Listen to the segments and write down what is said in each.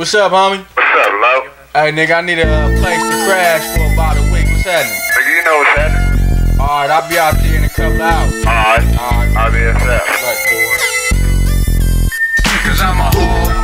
What's up, homie? What's up, Low? Hey, nigga, I need a place to crash for about a week. What's happening? Nigga, you know what's happening? Alright, I'll be out there in a couple hours. Alright. Alright. I'll be accept. Cause I'm a hoe,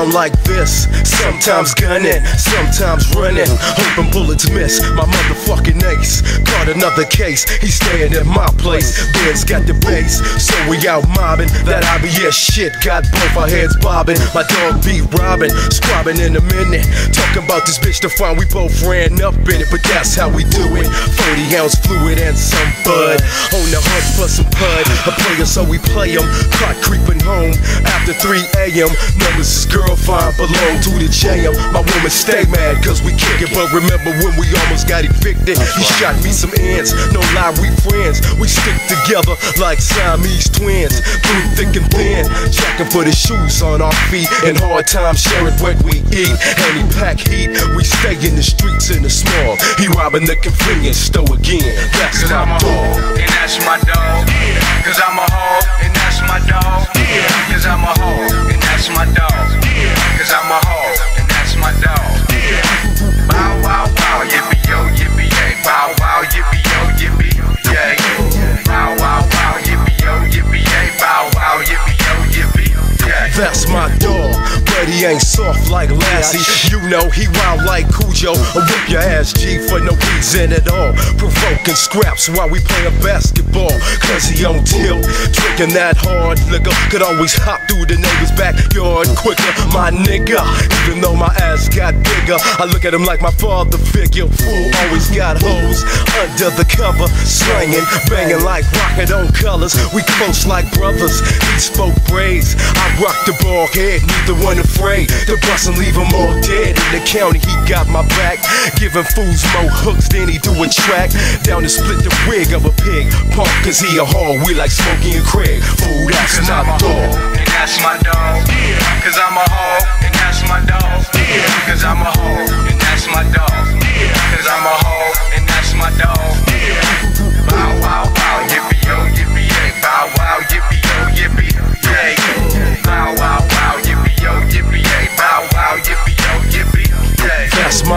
Down like this. Sometimes gunning, sometimes running. Hoping bullets miss. My motherfucking ace. Another case. He's staying at my place. Ben's got the bass. So we out mobbing. That IBS shit got both our heads bobbing. My dog be robbing. Squabbing in a minute. Talking about this bitch to find we both ran up in it. But that's how we do it. 40 ounce fluid and some bud. On the hunt for some pud. A player, so we play 'em. Caught creeping home after 3 a.m. Notice his girl fine belong to the jam. My woman stay mad cause we kick it. But remember when we almost got evicted? He shot me some No lie, we friends. We stick together like Siamese twins. Through thick and thin. Jacking for the shoes on our feet. And hard times sharing what we eat. And he pack heat. We stay in the streets in the small. He robbing the convenience store again. That's Cause my I'm a dog. hoe, and that's my dog. Yeah. Cause I'm a hoe, and that's my dog. Yeah. Cause I'm a hoe, and that's my like Lassie. You know he wild like Cujo. A whip your ass G for no reason at all. Provoking scraps while we playing basketball. Cause he on tilt, that hard liquor. Could always hop through the neighbor's backyard quicker. My nigga, even though my ass got bigger, I look at him like my father figure. Fool always got hoes under the cover, slanging, banging like rocket on colors. We close like brothers. He spoke braids. I rock the ball head, neither one afraid to bust and leave 'em all dead. In the county, he got my back, giving fools more hooks than he do a track. Down to split the wig of a pig. Punk, cause he a hard, we like Smokey and Craig. Fool, that's my dog. and that's my dog. Cause I'm a hoe, and that's my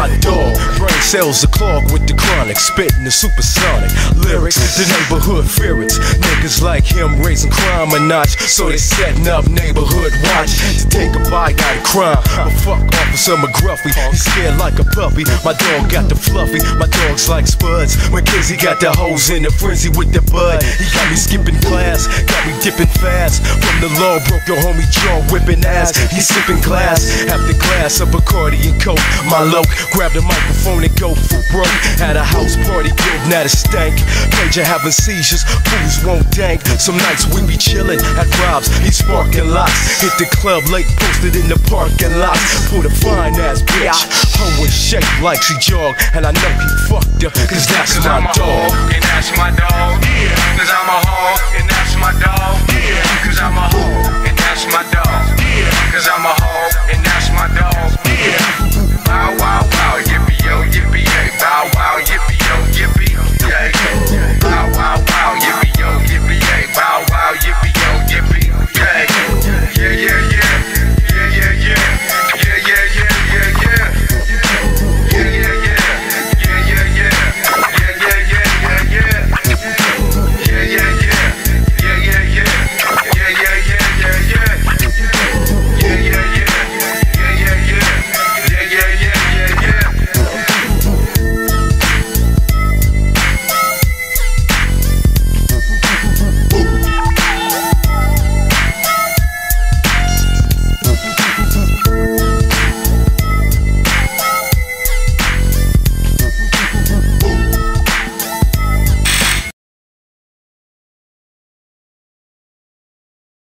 My dog. Brain cells are clogged with the chronic, spitting the supersonic lyrics. The neighborhood fear it. Niggas like him raising crime a notch, so they setting up neighborhood watch to take a bite out of crime. But fuck Officer McGruffy, he's scared like a puppy. My dog got the fluffy, my dog's like Spuds. MacKenzie got the hose in the frenzy with the bud. He got me skipping class, got me dipping fast. From the law, broke your homie jaw, whipping ass. He's sipping glass after glass of Bacardi and Coke. My loc grabbed the microphone and go for broke. At a house party, getting at a stank. Major having seizures, fools won't dank. Some nights we be chillin' at Rob's, he's sparking lots. Hit the club late, posted in the parking lot. Pull a fine ass bitch. Her was shaped like she jogged, and I know he fucked her, cause that's my dog. and that's my dog. Hoe, dog. Cause I'm a hoe, hoe, and that's my dog.